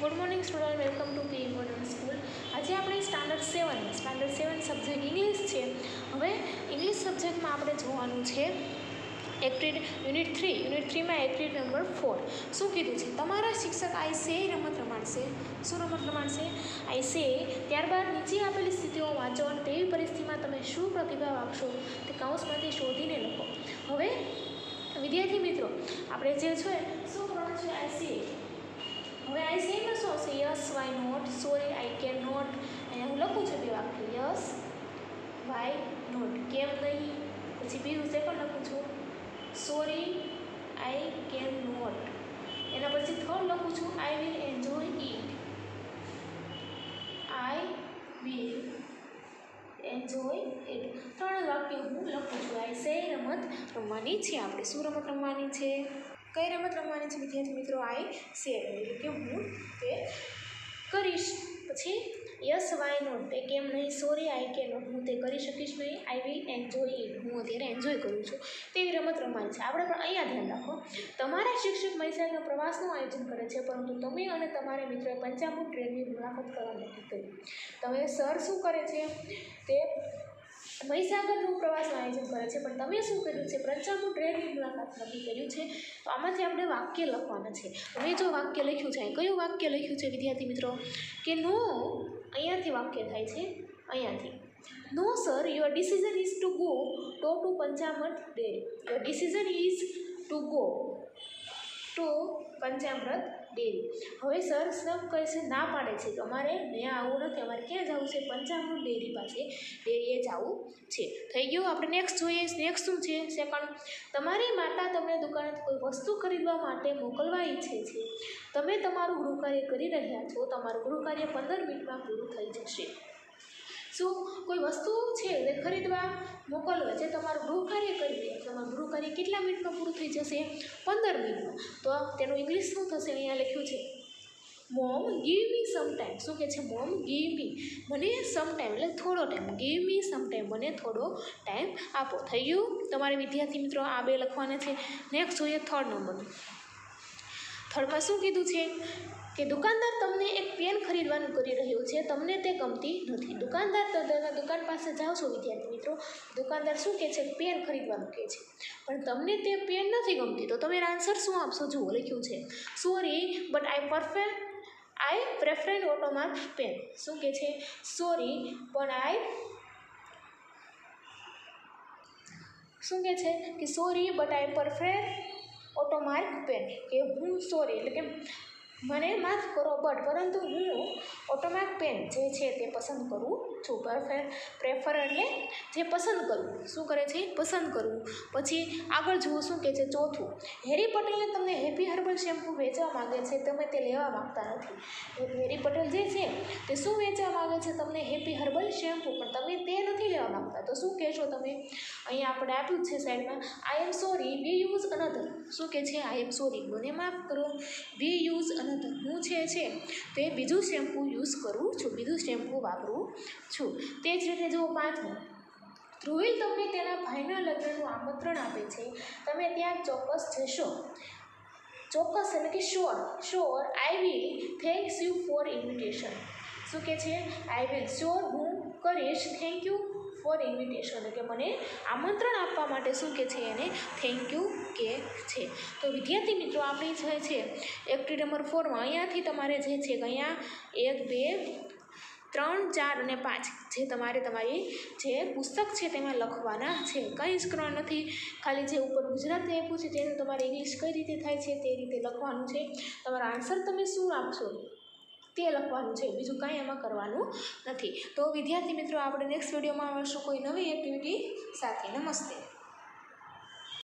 Good morning student welcome to P modern school આજે આપણે standard seven standard seven subject English છે. હવે English સબ્જેક્ટમાં આપણે જોવાનું છે એક્ટિવિટી યુનિટ થ્રી યુનિટ થ્રીમાં એક્ટિવિટી નંબર ફોર શું કીધું છે? તમારા શિક્ષક આઈસે રમત રમાડશે. શું રમત રમાડશે? આઈસે ત્યારબાદ નીચે આપેલી સ્થિતિઓ વાંચો અને તેવી પરિસ્થિતિમાં તમે શું પ્રતિભાવ આપશો તે કાઉન્સમાંથી શોધીને લખો. હવે વિદ્યાર્થી મિત્રો, આપણે જે છે, શું કરવાનું છે આઈસી હવે આઈ સેમાં શું હશે yes why not sorry I can not અહીંયા હું લખું છું બે વાક્ય. યસ વાય નોટ કેમ નહીં? પછી બીજું પણ લખું છું. સોરી આઈ કેન નોટ એના પછી થર્ડ લખું છું. I will enjoy it I will enjoy it ત્રણ વાક્ય હું લખું છું. આઈ સે રમત રમવાની છે. આપણે શું રમત રમવાની છે? કઈ રમત રમવાની છે વિદ્યાર્થી મિત્રો? આઈ સે એટલે કે હું તે કરીશ. પછી યસ વાય નોટ તે કેમ નહીં? સોરી આઈ કે નોટ હું તે કરી શકીશ નહીં. આઈ વિલ એન્જોય ઇટ હું અત્યારે એન્જોય કરું છું. તેવી રમત રમવાની છે. આપણે પણ અહીંયા ધ્યાન રાખો. તમારા શિક્ષક મહીસાગરના પ્રવાસનું આયોજન કરે છે, પરંતુ તમે અને તમારા મિત્રોએ પંચામૃત ટ્રેનની મુલાકાત કરવા નક્કી કરી તમે સર શું કરે છે? તે મહીસાગરનું પ્રવાસનું આયોજન કરે છે. પણ તમે શું કર્યું છે? પ્રજાનું ટ્રેનની મુલાકાત નક્કી કર્યું છે. તો આમાંથી આપણે વાક્ય લખવાના છે. મેં જો વાક્ય લખ્યું છે, કયું વાક્ય લખ્યું છે, વિદ્યાર્થી મિત્રો? કે નો, અહીંયાથી વાક્ય થાય છે, અહીંયાથી. No, sir your decision is to go to to Panchamrut dairy your decision is to go to Panchamrut dairy હવે સર, સબ કહે છે, ના પાડે છે. કે અમારે ત્યાં આવવું નથી, અમારે ક્યાં જવું છે? પંચામૃત ડેરી પાસે ડેરીએ જવું છે. થઈ ગયું? આપણે નેક્સ્ટ જોઈએ. નેક્સ્ટ શું છે? સેકન્ડ તમારી માતા તમને દુકાને કોઈ વસ્તુ ખરીદવા માટે મોકલવા ઈચ્છે છે. તમે તમારું ગૃહકાર્ય કરી રહ્યા છો. તમારું ગૃહકાર્ય પંદર મિનિટમાં પૂરું થઈ જશે. શું કોઈ વસ્તુ છે તે ખરીદવા મોકલવા? જે તમારું ગૃહકાર્ય કરી દે. તમારું તમારું ગૃહકાર્ય કેટલા મિનિટમાં પૂરું થઈ જશે? પંદર મિનિટમાં. તો તેનું ઇંગ્લિશ શું થશે? અહીંયા લખ્યું છે. મોમ ગીવ મી સમ શું કહે છે? મોમ ગીવ મી મને સમ ટાઈમ એટલે થોડો ટાઈમ ગીવ મી સમ મને થોડો ટાઈમ આપો. થઈ ગયું? તમારે વિદ્યાર્થી મિત્રો, આ બે લખવાના છે. નેક્સ્ટ જોઈએ થર્ડ નંબર થર્ડમાં શું કીધું છે? કે દુકાનદાર તમને એક પેન ખરીદવાનું કરી રહ્યો છે, તમને તે ગમતી નથી. દુકાનદાર તમે દુકાન પાસે જાઓ છો, વિદ્યાર્થી મિત્રો. દુકાનદાર શું કહે છે? પેન ખરીદવાનું કહે છે. પણ તમને તે પેન નથી ગમતી, તો તમે આન્સર શું આપશો? જુઓ, લખ્યું છે. Sorry but I perfect I prefer an Automark pen શું કહે છે? સોરી પણ આઈ શું કહે છે? કે sorry but I perfect automark pen. કે હું સોરી એટલે કે મને માફ કરો બટ પરંતુ હું ઓટોમાર્ક પેન જે છે તે પસંદ કરું છું. પરફેર એટલે જે પસંદ કરવું શું કરે છે? પસંદ કરવું પછી આગળ જુઓ શું કહે છે ચોથું. હેરી પટેલને તમને હેપી હર્બલ શેમ્પૂ વેચવા માગે છે. તમે તે લેવા માગતા નથી. હેરી પટેલ જે છે, તે શું વેચવા માગે છે તમને હેપી હર્બલ શેમ્પૂ પણ તમે તે નથી લેવા માગતા. તો શું કહેશો તમે? અહીંયા આપણે આપ્યું છે સાઈડમાં I am sorry we use another શું કહે છે? આઈ એમ સોરી મને માફ કરો. વી યુઝ અનધર હું છે તે બીજું શેમ્પૂ યુઝ કરું છું. બીજું શેમ્પૂ વાપરું છું તે જ રીતે જુઓ પાંચમું ધ્રુવિલ તમને તેના ભાઈના લગ્નનું આમંત્રણ આપે છે. તમે ત્યાં ચોક્કસ જશો. ચોક્કસ એટલે કે sure sure I will thanks you for invitation શું કે છે? આઈ વિલ શ્યોર હું કરીશ થેન્ક યુ ફોર ઇન્વિટેશન એટલે કે મને આમંત્રણ આપવા માટે શું કે છે એને થેન્ક યુ કે છે. તો વિદ્યાર્થી મિત્રો, આપણી જે છે એક્ટિવ નંબર ફોરમાં અહીંયાથી તમારે જે છે, અહીંયા એક, બે ત્રણ, ચાર અને પાંચ જે તમારે તમારી જે પુસ્તક છે તેમાં લખવાના છે. કંઈ જ કરવાનું નથી, ખાલી જે ઉપર ગુજરાતી આપ્યું છે તેનું તમારે ઇંગ્લિશ કઈ રીતે થાય છે તે રીતે લખવાનું છે. તમારો આન્સર તમે શું આપશો તે લખવાનું છે. બીજું કાંઈ એમાં કરવાનું નથી. તો વિદ્યાર્થી મિત્રો, આપણે નેક્સ્ટ વિડીયોમાં આવશું કોઈ નવી એક્ટિવિટી સાથે. નમસ્તે.